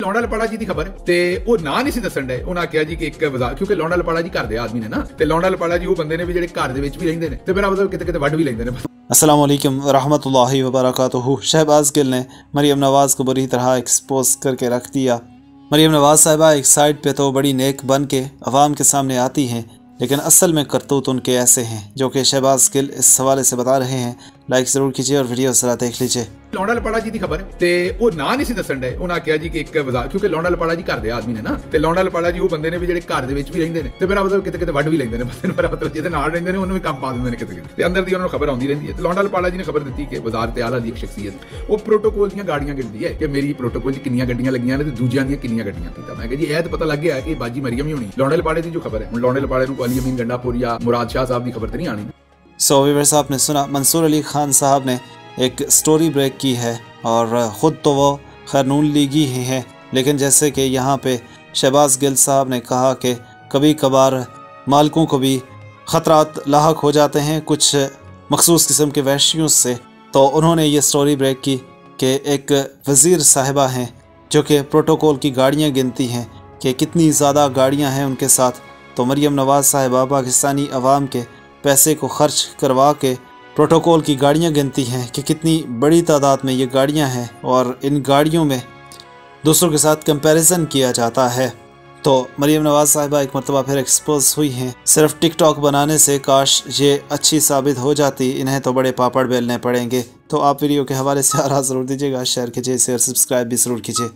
ਲੌਂਡਾ ਲਪਾੜਾ ਜੀ ਦੀ ਖਬਰ ਤੇ ਉਹ ਨਾਂ ਨਹੀਂ ਸੀ ਦੱਸਣ ਦੇ ਉਹਨਾਂ ਆਖਿਆ ਜੀ ਕਿ ਇੱਕ ਵਜ਼ਾ ਕਿਉਂਕਿ ਲੌਂਡਾ ਲਪਾੜਾ ਜੀ ਘਰ ਦੇ ਆਦਮੀ ਨੇ ਨਾ ਤੇ ਲੌਂਡਾ ਲਪਾੜਾ ਜੀ ਉਹ ਬੰਦੇ ਨੇ ਵੀ ਜਿਹੜੇ ਘਰ ਦੇ ਵਿੱਚ ਵੀ ਰਹਿੰਦੇ ਨੇ ਤੇ ਮੇਰਾ ਮਤਲਬ ਕਿਤੇ ਕਿਤੇ ਵੱਢ ਵੀ ਲੈਂਦੇ ਨੇ अस्सलाम वालेकुम रहमतुल्लाहि व बरकातुहू शहबाज गिल ने मरीम नवाज़ को बुरी तरह एक्सपोज करके रख दिया मरीम नवाज़ साहिबा एक साइड पे तो बड़ी नेक बन के अवाम के सामने आती हैं लेकिन असल में करतूत उनके ऐसे हैं जो कि शहबाज गिल इस हवाले से बता रहे हैं ਲਾਈਕ ਜ਼ਰੂਰ ਕੀਜੀਏ ਔਰ ਵੀਡੀਓ ਜ਼ਰਾ ਦੇਖ ਲੀਜੀਏ। ਲੌਂਡਾ ਲਪਾੜਾ ਜੀ ਦੀ ਖਬਰ ਤੇ ਉਹ ਨਾਂ ਨਹੀਂ ਸੀ ਦੱਸਣ ਦੇ ਉਹਨਾਂ ਕਿਹਾ ਜੀ ਕਿ ਇੱਕ ਵਜ਼ਾ ਕਿਉਂਕਿ ਲੌਂਡਾ ਲਪਾੜਾ ਜੀ ਘਰ ਦੇ ਆਦਮੀ ਨੇ ਨਾ, ਤੇ ਲੌਂਡਾ ਲਪਾੜਾ ਜੀ ਉਹ ਬੰਦੇ ਨੇ ਵੀ ਜਿਹੜੇ ਘਰ ਦੇ ਵਿੱਚ ਵੀ ਰਹਿੰਦੇ ਨੇ, ਤੇ ਮੇਰਾ ਮਤਲਬ ਕਿਤੇ ਕਿਤੇ ਵੱਢ ਵੀ ਲੈਂਦੇ ਨੇ ਬੰਦੇ ਨੂੰ ਮੇਰਾ ਮਤਲਬ ਜਿਹਦੇ ਨਾਲ ਰਹਿੰਦੇ ਨੇ, ਉਹਨੂੰ ਵੀ ਕੰਮ ਪਾ ਦਿੰਦੇ ਨੇ ਕਿਤੇ ਕਿਤੇ। ਤੇ ਅੰਦਰ ਦੀ ਉਹਨਾਂ ਨੂੰ ਖਬਰ ਆਉਂਦੀ ਰਹਿੰਦੀ ਹੈ। ਤੇ ਦਿੱਤੀ ਕਿ ਬਾਜ਼ਾਰ ਤੇ ਆਲਾ ਦੀ ਇੱਕ ਸ਼ਖਸੀਅਤ, ਉਹ ਪ੍ਰੋਟੋਕੋਲ ਦੀਆਂ ਗਾੜੀਆਂ ਗਿਣਦੀ ਹੈ ਕਿ ਮੇਰੀ ਪ੍ਰੋਟੋਕੋਲ 'ਚ ਕਿੰਨੀਆਂ ਗੱਡੀਆਂ ਲੱਗੀਆਂ ਨੇ ਤੇ ਦੂਜਿਆਂ ਦੀਆਂ ਕਿੰਨੀਆਂ ਗੱਡੀਆਂ ਕੀਤਾ ਮੈਂ ਕਿਹਾ ਜੀ, ਇਹ ਤਾਂ ਪਤਾ ਲੱਗ ਗਿਆ ਕਿ ਬਾਜੀ ਮਰੀਮ ਹੀ ਹੋਣੀ। ਲੌਂਡੇ ਲਪਾੜੇ ਦੀ ਜੋ ਖਬਰ ਹੈ, ਹੁਣ ਲੌਂਡੇ ਲਪਾੜੇ ਨੂੰ ਕੁਆਲੀ ਅਮੀਨ ਗੰਡਾਪੁਰੀਆ ਮੁਰਾਦ ਸ਼ਾਹ ਸਾਹਿਬ ਦੀ ਖਬਰ ਤੇ ਨਹੀਂ ਆਣੀ सो वीवर साहब ने सुना, मंसूर अली खान साहब ने एक स्टोरी ब्रेक की है और ख़ुद तो वो खैर नून लीगी ही हैं। लेकिन जैसे कि यहाँ पे शहबाज गिल साहब ने कहा कि कभी कभार मालकों को भी ख़तरात लाक हो जाते हैं कुछ मखसूस किस्म के वैशियों से। तो उन्होंने ये स्टोरी ब्रेक की कि एक वज़ीर साहिबा हैं जो कि प्रोटोकॉल की गाड़ियाँ गिनती हैं कि कितनी ज़्यादा गाड़ियाँ हैं उनके साथ। तो मरीम नवाज़ साहिबा पाकिस्तानी अवाम के पैसे को खर्च करवा के प्रोटोकॉल की गाड़ियाँ गिनती हैं कि कितनी बड़ी तादाद में ये गाड़ियाँ हैं और इन गाड़ियों में दूसरों के साथ कंपैरिजन किया जाता है। तो मरीम नवाज़ साहिबा, एक मरतबा फिर एक्सपोज हुई हैं। सिर्फ़ टिकटॉक बनाने से काश ये अच्छी साबित हो जाती, इन्हें तो बड़े पापड़ बेलने पड़ेंगे। तो आप वीडियो के हवाले से आरा ज़रूर दीजिएगा शेयर कीजिए इसे और सब्सक्राइब भी ज़रूर कीजिए।